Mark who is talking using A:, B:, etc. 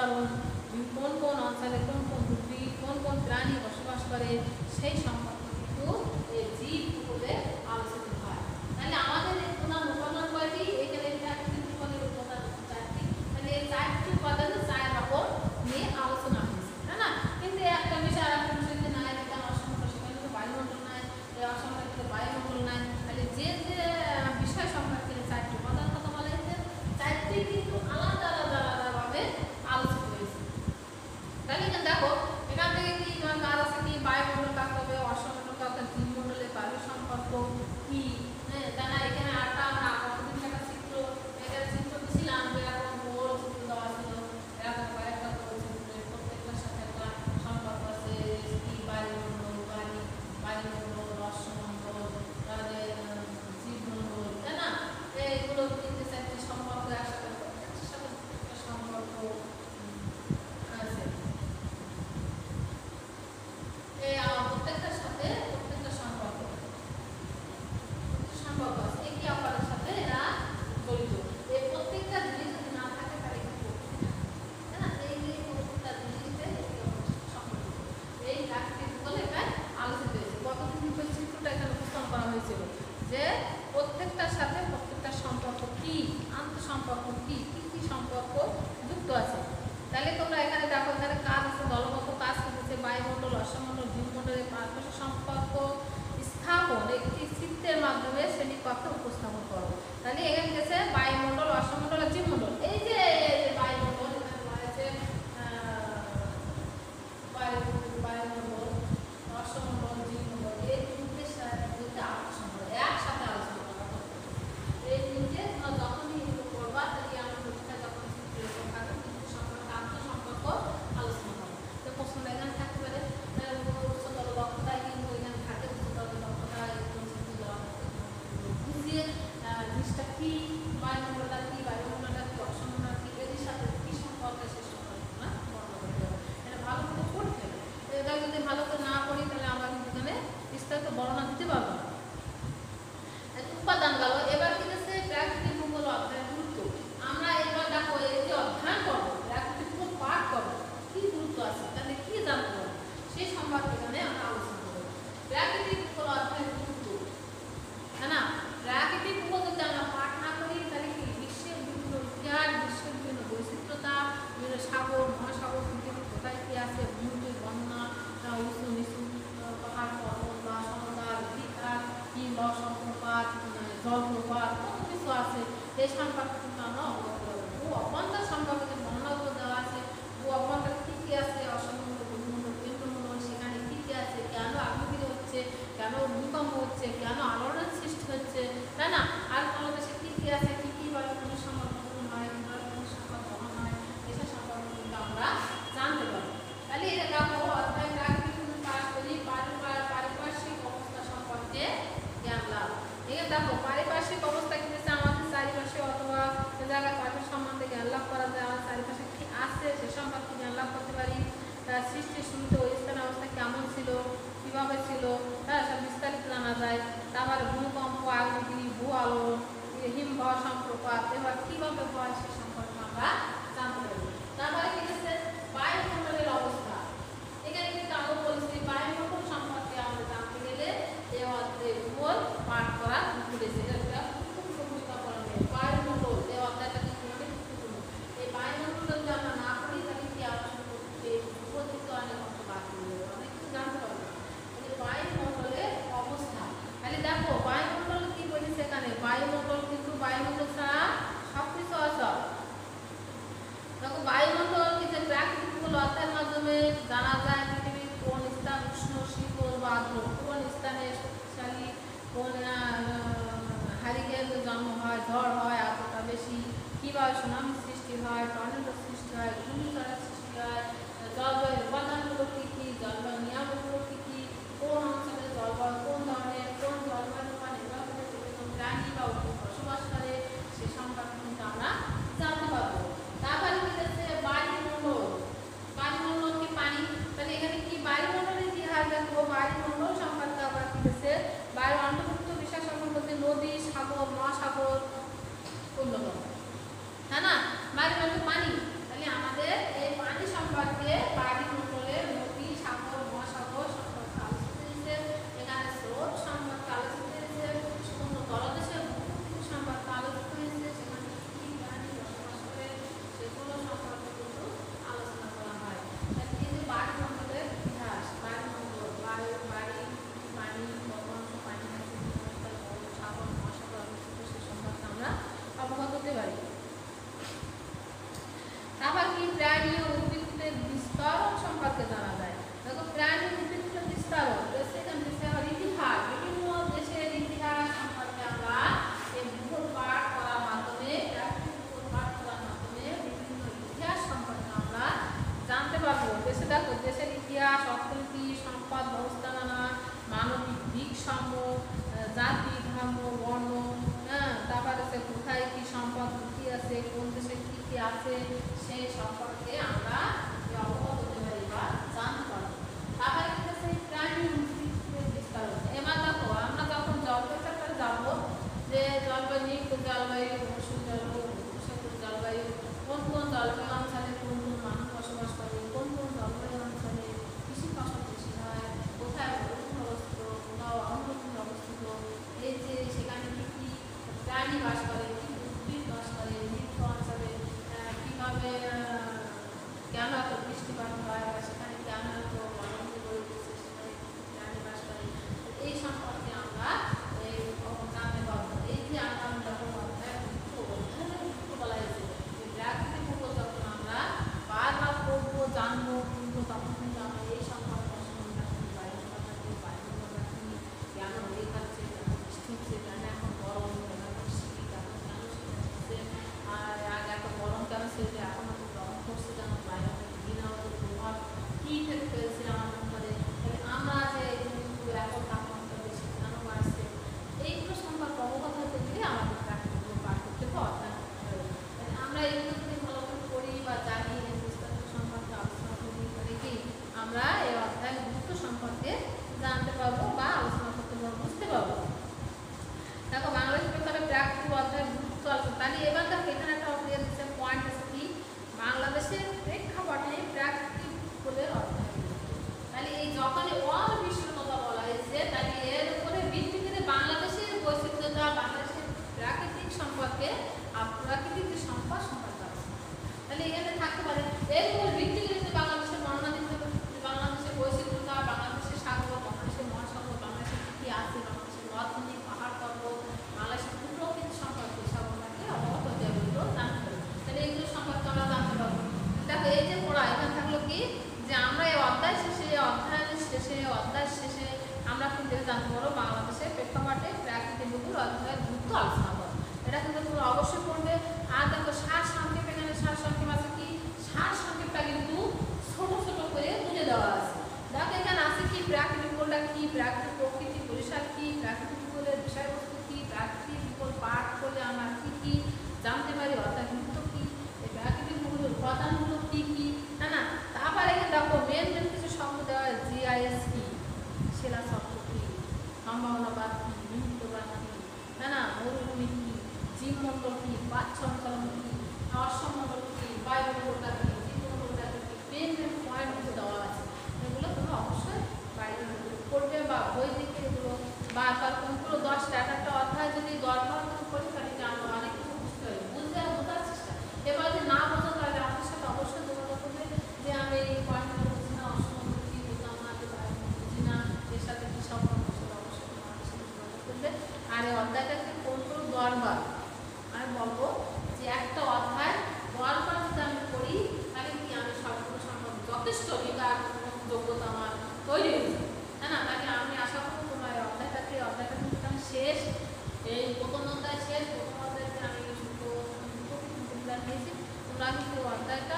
A: কারণ কোন কোন অঞ্চলে কোন কোন উদ্ভিদ কোন কোন প্রাণী বসবাস করে সেই সম্পর্কে zorlu var. Toplumumuz deixa um farklı দেখো, পারিপার্শ্বিক অবস্থা কিন্তু আমাদের চারিপাশে অথবা জায়গা পাঠের সম্বন্ধে জ্ঞান লাভ করা যায় আমার চারিপাশে কি আছে? সে সম্পর্কে জ্ঞান লাভ করতে পারি? সৃষ্টির শুরুতে ওই স্থানের অবস্থা কেমন ছিল? কীভাবে ছিল? হ্যাঁ সব বিস্তারিত জানা যায়। তারপরে ভূকম্প, আগ্নেয়গিরি, ভূ আলো হিমভর সম্পর্ক, এবার কীভাবে হয় সে সম্পর্কে আমরা জানতে পারি তারপরে কি হচ্ছে এখানে থাকল কি? যে আমরা এই অধ্যায় শেষে অধ্যায়নের শেষে অধ্যায় শেষে আমরা কিন্তু জানতে পারব, বাংলাদেশের প্রেক্ষাপটে প্রাকৃতিক দুপুর অধ্যায় গুরুত্ব আলোচনা করো এটা কিন্তু তোমরা অবশ্যই করবে আর দেখো সার সংক্ষেপ এখানে সার সংক্ষেপ আছে কি? সার সংক্ষেপটা কিন্তু ছোট ছোট করে তুলে দেওয়া আছে। দেখো, এখানে আছে কি? প্রাকৃতিক বলটা কি? প্রাকৃতিক প্রকৃতি পরিসর কি? প্রাকৃতিক বিপদের বিষয়বস্তু কি? প্রাকৃতিক বিপদ পাঠ করলে আমরা কি কি জানতে পারি? অর্থাৎ কি? এই প্রাকৃতিক মূল্যের উপাদানগুলো সম্ভাবনাবাদ কী নিহিতবাদ কী তাই না মরুভূমি কী জীবমণ্ডল কী বাচ্চঞ্চলন কী অসম্মণ্ডল কী বায়ুমণ্ডলটা কী জীবমণ্ডলটা কী মেন মেন পয়েন্ট হচ্ছে দেওয়া আছে এগুলো তোমরা অবশ্যই বাইরে করবে বা বই দিকে এগুলো বারবার করব যে একটা অধ্যায় বারবার যদি আমি করি তাহলে কি আমি সবগুলো সম্ভব যথেষ্ট বিকার যোগ্যতা আমার তৈরি হয়েছে হ্যাঁ না তাকে আমি আশা করব তোমার অধ্যায়টাকে অধ্যায়টা কিন্তু আমি শেষ এই প্রথম অধ্যায় শেষ প্রথম অধ্যায়তে আমি নিয়েছি তোমরা কিন্তু অধ্যায়টা